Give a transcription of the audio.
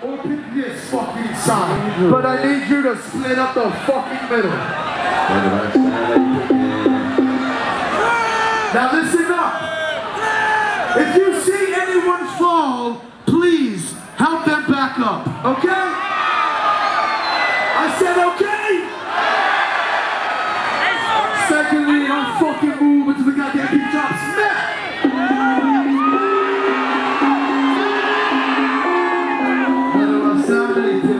pick this fucking side. But I need you to split up the fucking middle. Now listen up. If you see anyone fall, please help them back up, okay? I said okay. Secondly, don't fucking Pero